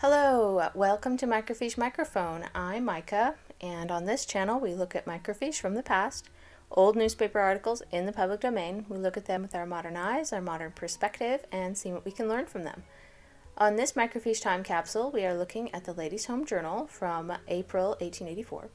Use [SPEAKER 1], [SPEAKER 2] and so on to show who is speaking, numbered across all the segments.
[SPEAKER 1] Hello, welcome to Microfiche Microphone. I'm Micah, and on this channel we look at microfiche from the past, old newspaper articles in the public domain. We look at them with our modern eyes, our modern perspective, and see what we can learn from them. On this microfiche time capsule, we are looking at the Ladies' Home Journal from April 1884.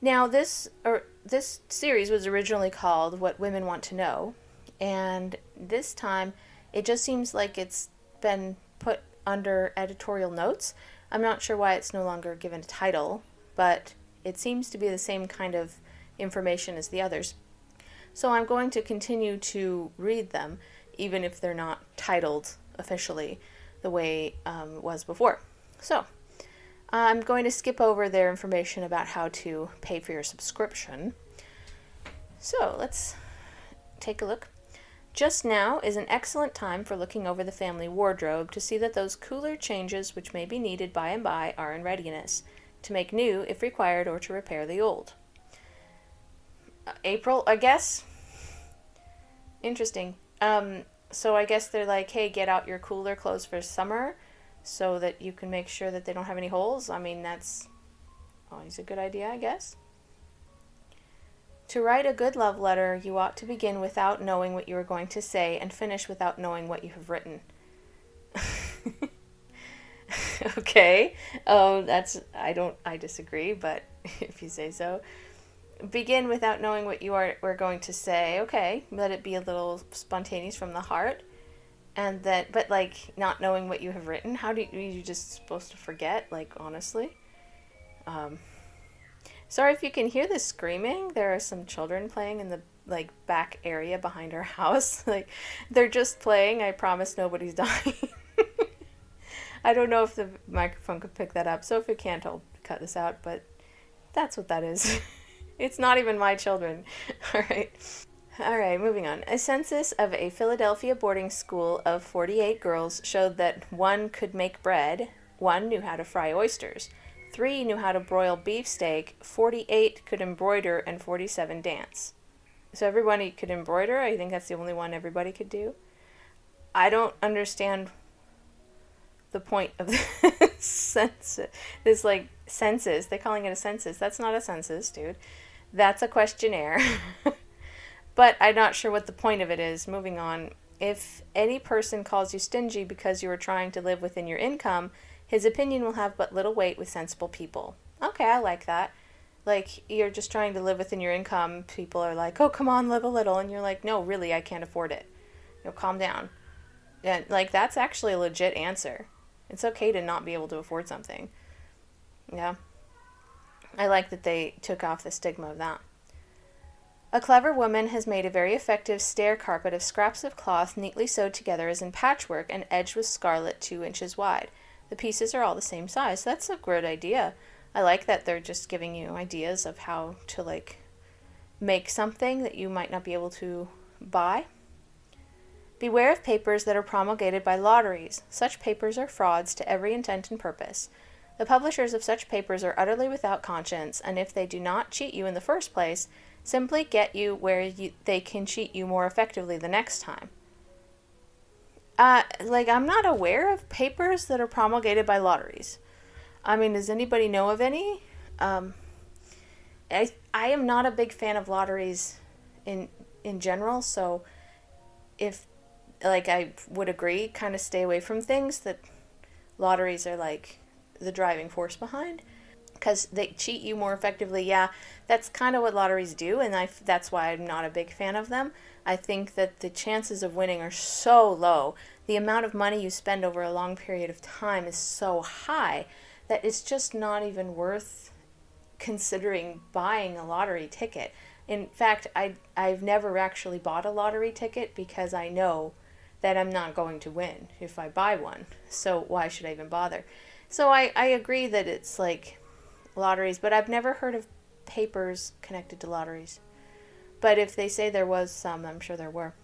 [SPEAKER 1] Now, this or this series was originally called "What Women Want to Know," and this time it just seems like it's been put under editorial notes. I'm not sure why it's no longer given a title, but it seems to be the same kind of information as the others. So I'm going to continue to read them, even if they're not titled officially the way um, was before. So I'm going to skip over their information about how to pay for your subscription. So let's take a look. Just now is an excellent time for looking over the family wardrobe to see that those cooler changes which may be needed by and by are in readiness, to make new if required or to repair the old. Uh, April, I guess. Interesting. Um, so I guess they're like, hey, get out your cooler clothes for summer so that you can make sure that they don't have any holes. I mean, that's always a good idea, I guess. To write a good love letter, you ought to begin without knowing what you are going to say and finish without knowing what you have written. okay. Oh, that's I don't I disagree, but if you say so. Begin without knowing what you are we're going to say. Okay. Let it be a little spontaneous from the heart. And then but like not knowing what you have written, how do you, you just supposed to forget like honestly? Um Sorry if you can hear the screaming. There are some children playing in the like back area behind our house. like they're just playing. I promise nobody's dying. I don't know if the microphone could pick that up. So if it can't, I'll cut this out, but that's what that is. it's not even my children. All right. All right, moving on. A census of a Philadelphia boarding school of 48 girls showed that one could make bread, one knew how to fry oysters, Three knew how to broil beefsteak, 48 could embroider, and 47 dance. So everybody could embroider. I think that's the only one everybody could do. I don't understand the point of this census. This like census. They're calling it a census. That's not a census, dude. That's a questionnaire. but I'm not sure what the point of it is. Moving on. If any person calls you stingy because you are trying to live within your income, his opinion will have but little weight with sensible people. Okay, I like that. Like, you're just trying to live within your income. People are like, oh, come on, live a little. And you're like, no, really, I can't afford it. You know, calm down. And, like, that's actually a legit answer. It's okay to not be able to afford something. Yeah. I like that they took off the stigma of that. A clever woman has made a very effective stair carpet of scraps of cloth neatly sewed together as in patchwork and edged with scarlet two inches wide. The pieces are all the same size. That's a great idea. I like that they're just giving you ideas of how to like make something that you might not be able to buy. Beware of papers that are promulgated by lotteries. Such papers are frauds to every intent and purpose. The publishers of such papers are utterly without conscience, and if they do not cheat you in the first place, simply get you where you, they can cheat you more effectively the next time. Uh, like, I'm not aware of papers that are promulgated by lotteries. I mean, does anybody know of any? Um, I, I am not a big fan of lotteries in in general, so if like I would agree, kind of stay away from things that lotteries are like the driving force behind because they cheat you more effectively. Yeah, that's kind of what lotteries do, and I, that's why I'm not a big fan of them. I think that the chances of winning are so low. The amount of money you spend over a long period of time is so high that it's just not even worth considering buying a lottery ticket. In fact, I, I've never actually bought a lottery ticket because I know that I'm not going to win if I buy one. So why should I even bother? So I, I agree that it's like lotteries, but I've never heard of papers connected to lotteries. But if they say there was some, I'm sure there were.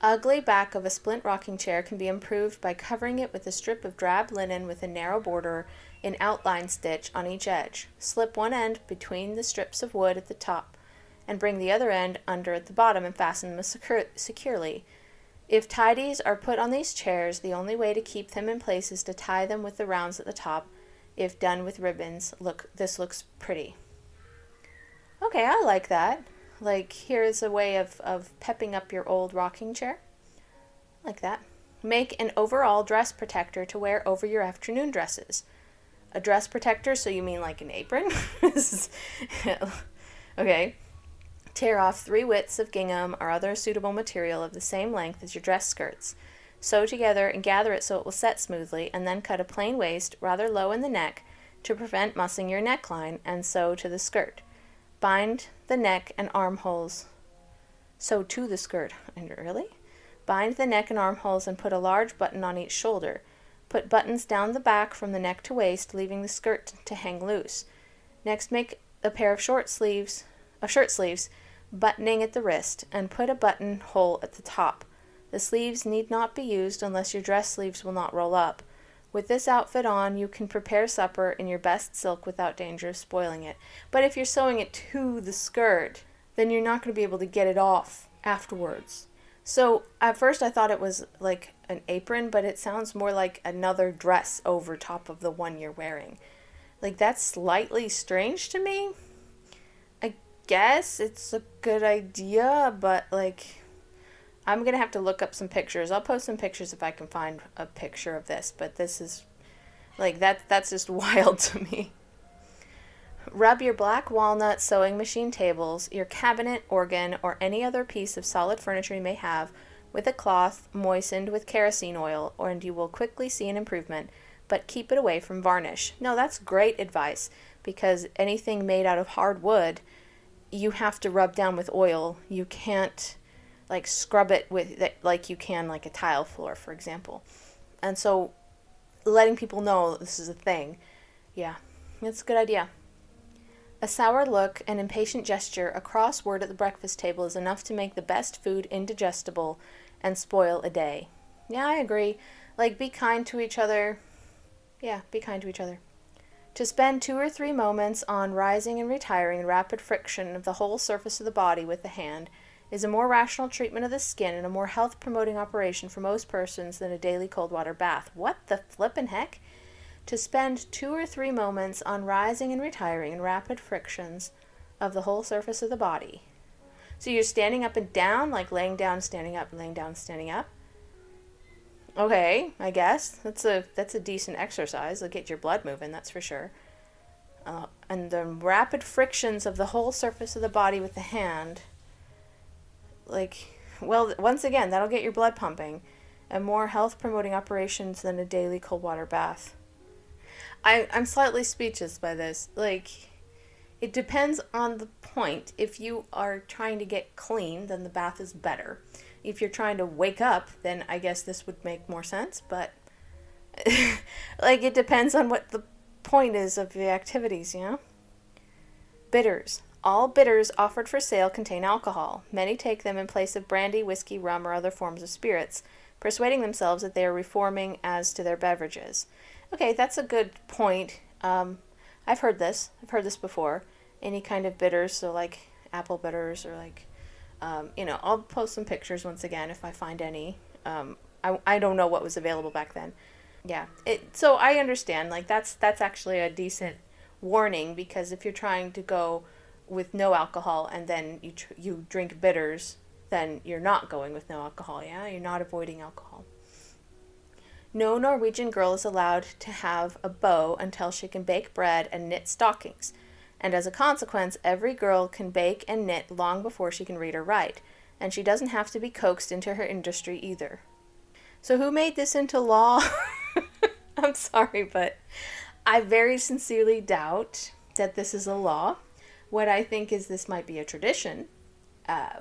[SPEAKER 1] Ugly back of a splint rocking chair can be improved by covering it with a strip of drab linen with a narrow border in outline stitch on each edge. Slip one end between the strips of wood at the top, and bring the other end under at the bottom and fasten them securely. If tidies are put on these chairs, the only way to keep them in place is to tie them with the rounds at the top. If done with ribbons, look, this looks pretty. Okay, I like that. Like, here's a way of, of pepping up your old rocking chair. Like that. Make an overall dress protector to wear over your afternoon dresses. A dress protector, so you mean like an apron? okay. Tear off three widths of gingham or other suitable material of the same length as your dress skirts. Sew together and gather it so it will set smoothly, and then cut a plain waist rather low in the neck to prevent mussing your neckline and sew to the skirt. Bind the neck and armholes. Sew to the skirt. And really? Bind the neck and armholes and put a large button on each shoulder. Put buttons down the back from the neck to waist, leaving the skirt to hang loose. Next, make a pair of short sleeves, of shirt sleeves, buttoning at the wrist, and put a button hole at the top. The sleeves need not be used unless your dress sleeves will not roll up. With this outfit on, you can prepare supper in your best silk without danger of spoiling it. But if you're sewing it to the skirt, then you're not going to be able to get it off afterwards. So at first I thought it was like an apron, but it sounds more like another dress over top of the one you're wearing. Like that's slightly strange to me. I guess it's a good idea, but like I'm gonna have to look up some pictures. I'll post some pictures if I can find a picture of this, but this is like that that's just wild to me. Rub your black walnut sewing machine tables, your cabinet, organ, or any other piece of solid furniture you may have with a cloth moistened with kerosene oil, and you will quickly see an improvement, but keep it away from varnish. No, that's great advice because anything made out of hard wood, you have to rub down with oil. You can't like scrub it with that like you can like a tile floor, for example. And so letting people know this is a thing, yeah, it's a good idea. A sour look, an impatient gesture, a cross word at the breakfast table is enough to make the best food indigestible and spoil a day. Yeah, I agree. Like, be kind to each other. Yeah, be kind to each other. To spend two or three moments on rising and retiring in rapid friction of the whole surface of the body with the hand is a more rational treatment of the skin and a more health promoting operation for most persons than a daily cold water bath. What the flippin' heck? To spend two or three moments on rising and retiring in rapid frictions of the whole surface of the body. So you're standing up and down, like laying down, standing up, laying down, standing up. Okay, I guess that's a that's a decent exercise. It'll get your blood moving, that's for sure. Uh, and the rapid frictions of the whole surface of the body with the hand like well once again that'll get your blood pumping and more health promoting operations than a daily cold water bath. I, i'm slightly speechless by this. Like it depends on the point. If you are trying to get clean then the bath is better. If you're trying to wake up then i guess this would make more sense but like it depends on what the point is of the activities you know? Bitters all bitters offered for sale contain alcohol. Many take them in place of brandy, whiskey, rum, or other forms of spirits, persuading themselves that they are reforming as to their beverages. Okay, that's a good point. Um, I've heard this. I've heard this before. Any kind of bitters, so like apple bitters or like, um, you know, I'll post some pictures once again if I find any. Um, I, I don't know what was available back then. Yeah, it. So I understand. Like that's that's actually a decent warning because if you're trying to go with no alcohol and then you tr- you drink bitters, then you're not going with no alcohol. Yeah, you're not avoiding alcohol. No Norwegian girl is allowed to have a beau until she can bake bread and knit stockings. And as a consequence, every girl can bake and knit long before she can read or write, and she doesn't have to be coaxed into her industry either. So, who made this into law? I'm sorry, but I very sincerely doubt that this is a law. What I think is this might be a tradition, uh,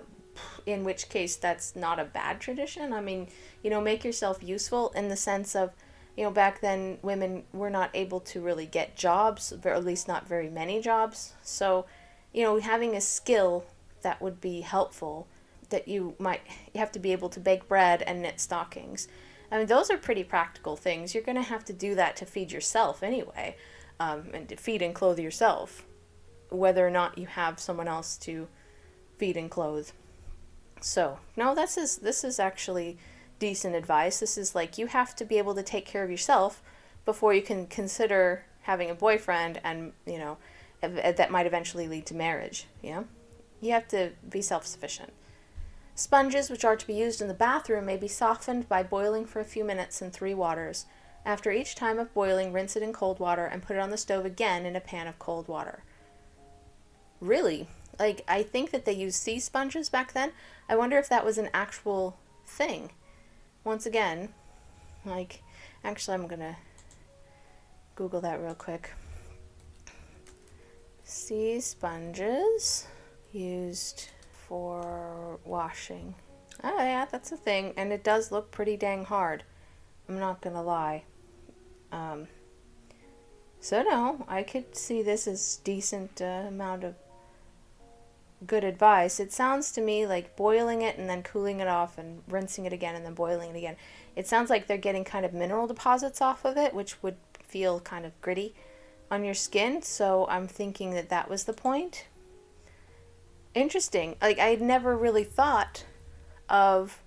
[SPEAKER 1] in which case that's not a bad tradition. I mean, you know, make yourself useful in the sense of, you know, back then women were not able to really get jobs, or at least not very many jobs. So, you know, having a skill that would be helpful that you might you have to be able to bake bread and knit stockings. I mean, those are pretty practical things. You're going to have to do that to feed yourself anyway, um, and to feed and clothe yourself whether or not you have someone else to feed and clothe. So, no, this is this is actually decent advice. This is like you have to be able to take care of yourself before you can consider having a boyfriend and, you know, that might eventually lead to marriage, yeah? You have to be self-sufficient. Sponges, which are to be used in the bathroom, may be softened by boiling for a few minutes in three waters. After each time of boiling, rinse it in cold water and put it on the stove again in a pan of cold water. Really? Like, I think that they used sea sponges back then. I wonder if that was an actual thing. Once again, like, actually, I'm gonna Google that real quick. Sea sponges used for washing. Oh, yeah, that's a thing. And it does look pretty dang hard. I'm not gonna lie. Um, so, no, I could see this as decent uh, amount of good advice. It sounds to me like boiling it and then cooling it off and rinsing it again and then boiling it again. It sounds like they're getting kind of mineral deposits off of it, which would feel kind of gritty on your skin. So I'm thinking that that was the point. Interesting. Like, I had never really thought of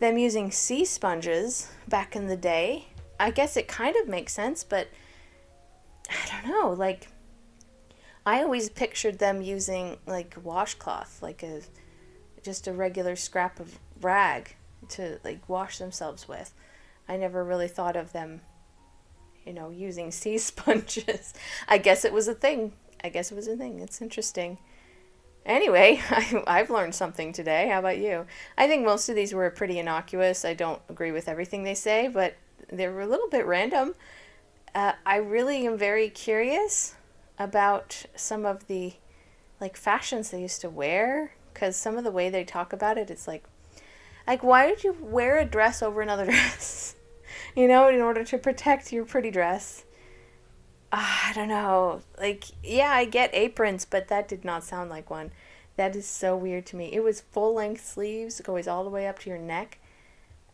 [SPEAKER 1] them using sea sponges back in the day. I guess it kind of makes sense, but I don't know. Like, I always pictured them using like washcloth, like a just a regular scrap of rag to like wash themselves with. I never really thought of them, you know, using sea sponges. I guess it was a thing. I guess it was a thing. It's interesting. Anyway, I, I've learned something today. How about you? I think most of these were pretty innocuous. I don't agree with everything they say, but they were a little bit random. Uh, I really am very curious about some of the like fashions they used to wear because some of the way they talk about it it's like like why did you wear a dress over another dress? You know in order to protect your pretty dress. Uh, i don't know. Like yeah i get aprons but that did not sound like one. That is so weird to me. It was full length sleeves goes all the way up to your neck.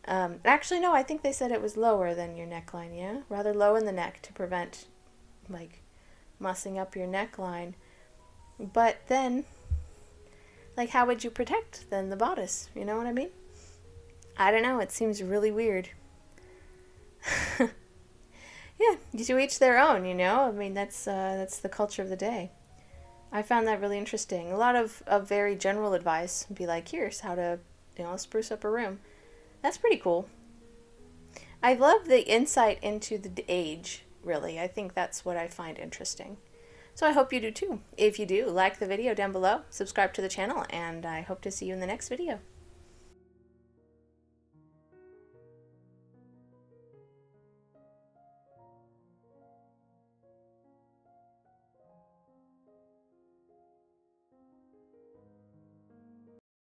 [SPEAKER 1] Um, actually no i think they said it was lower than your neckline yeah? Rather low in the neck to prevent like mussing up your neckline. But then, like, how would you protect then the bodice? You know what I mean? I don't know. It seems really weird. yeah, to each their own. You know. I mean, that's uh, that's the culture of the day. I found that really interesting. A lot of, of very general advice. Be like, here's how to, you know, spruce up a room. That's pretty cool. I love the insight into the age really. I think that's what I find interesting. So I hope you do too. If you do, like the video down below, subscribe to the channel, and I hope to see you in the next video.